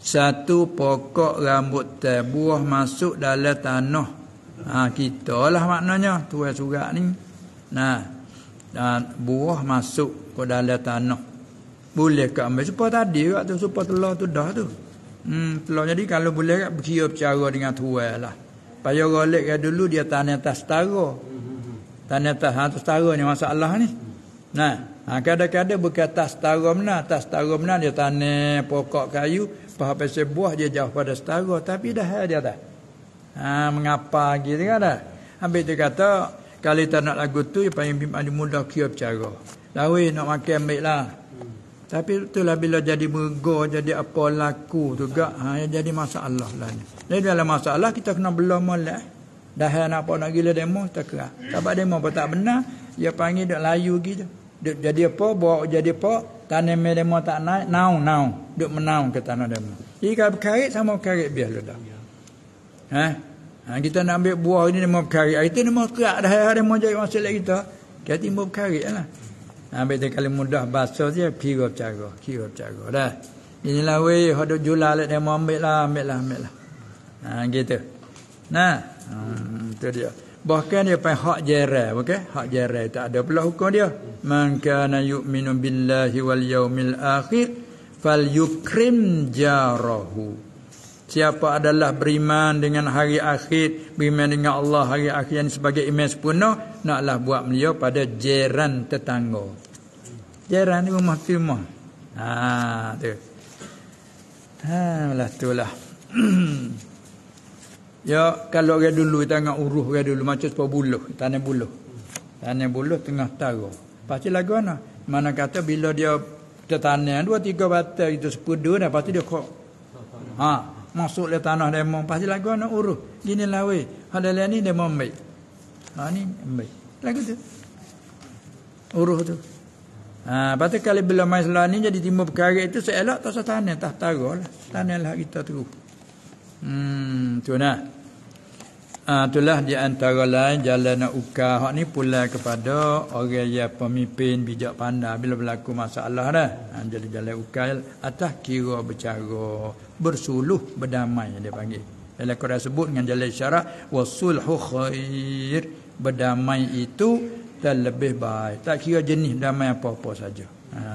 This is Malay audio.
satu pokok rambut teh buah masuk dalam tanah. Ha kita lah maknanya tuan surat ni. Nah dan buah masuk ke dalam tanah. Boleh ke ambil? Supaya tadi kat tu supaya telur tu dah tu. Hmm telur jadi kalau boleh kat berkira bercara dengan tuan lah. Payah golek ke dulu dia tanah atas setara. Tanah atas atas setara ni masalah ni. Nah Ha, kadang-kadang berkata setara mana, atas setara mana dia tanam pokok kayu, pasal buah dia jauh pada setara, tapi dah dia dah. Ha, mengapa gitu kan dah. Habis dia kata, kalau tak nak lagu tu, yang paling ada mudah kira bercara. Lawi nak makan ambil lah. Tapi itulah bila jadi mergo, jadi apa laku tu gak, ha, jadi masalah lah ni. Jadi dalam masalah kita kena belum molek. Dah nak apa nak gila demo, tak kira. Sebab demo apa tak benar, dia panggil dia layu gitu. Duk jadi apa, bawa jadi apa, tanam demo tak naik, nau nau, duk menau ke tanah demo. Jadi kalau berkarit sama berkarit biar dah. Ha? ha? kita nak ambil buah ini demo berkarit. Itu demo kerak dah ada demo jadi masalah kita. Kita timbul berkarit lah. Ambil dia kali mudah basuh dia kira cara, kira cara dah. Inilah weh, ada jual lah demo ambil lah, ambil lah, ambil lah. Ha gitu. Nah, hmm, itu dia. Bahkan dia panggil hak jerai, okey? Hak jerai tak ada pula hukum dia. Man kana yu'minu billahi wal yaumil akhir falyukrim jarahu. Siapa adalah beriman dengan hari akhir, beriman dengan Allah hari akhir yang sebagai iman sempurna, naklah buat beliau pada jiran tetangga. Jiran ni rumah rumah. Ha, tu. Ha, lah tu lah. Ya kalau orang dulu tengah uruh orang dulu macam sepa buluh, tanah buluh. Tanah buluh tengah taro. Pasti lagu mana? Mana kata bila dia tertanam dua tiga batang itu sepudu dah pasti dia kok. Ha, masuk le tanah demo pasti lagu mana uruh. Gini lah we. Ada ni demo ambil. Ha ni ambil. Lagu tu. Uruh tu. Ha, pasti kali bila mai ni jadi timur perkara itu seelok tak tanah tak taro lah. Tanah lah kita terus. Hmm, tu nah. Ah itulah di antara lain jalan nak ukah hak ni pula kepada orang yang pemimpin bijak pandai bila berlaku masalah dah. Ha, jadi jalan ukah atas kira bercara bersuluh berdamai dia panggil. Dalam Quran sebut dengan jalan syarat wasulhu khair berdamai itu dan lebih baik. Tak kira jenis damai apa-apa saja. Ha.